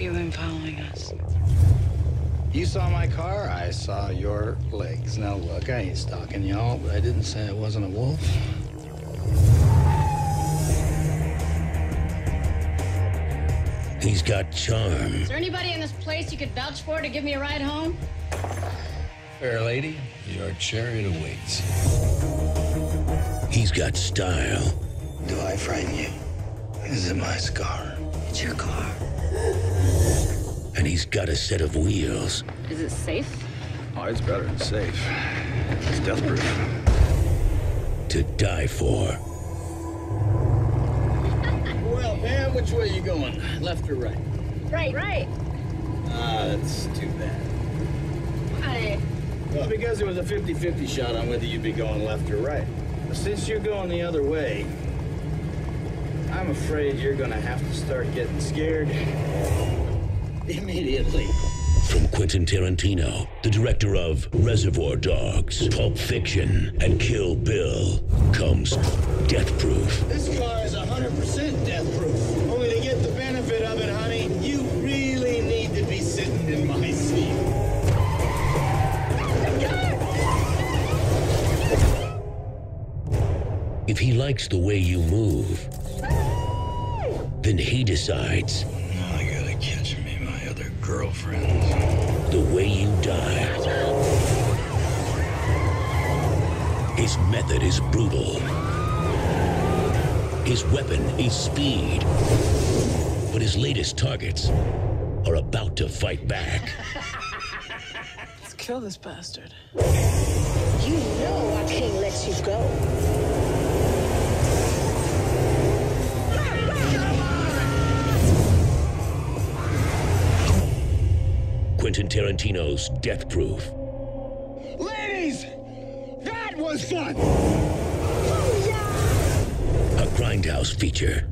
you've been following us. You saw my car, I saw your legs. Now look, I ain't stalking y'all, but I didn't say I wasn't a wolf. He's got charm. Is there anybody in this place you could vouch for to give me a ride home? Fair lady, your chariot awaits. He's got style. Do I frighten you? Is it my scar? It's your car. And he's got a set of wheels. Is it safe? Oh, it's better than safe. It's death proof. to die for. Well, Pam, which way are you going? Left or right? Right, right. Ah, that's too bad. Why? Well, because it was a 50-50 shot on whether you'd be going left or right. But since you're going the other way, I'm afraid you're gonna have to start getting scared immediately. From Quentin Tarantino, the director of Reservoir Dogs, Pulp Fiction, and Kill Bill, comes Death Proof. This car is 100% death proof. Only to get the benefit of it, honey, you really need to be sitting in my seat. If he likes the way you move, then he decides Now I gotta catch me my other girlfriend. the way you die. His method is brutal. His weapon is speed. But his latest targets are about to fight back. Let's kill this bastard. You know I can't let you go. Quentin Tarantino's Death Proof. Ladies, that was fun. A Grindhouse feature.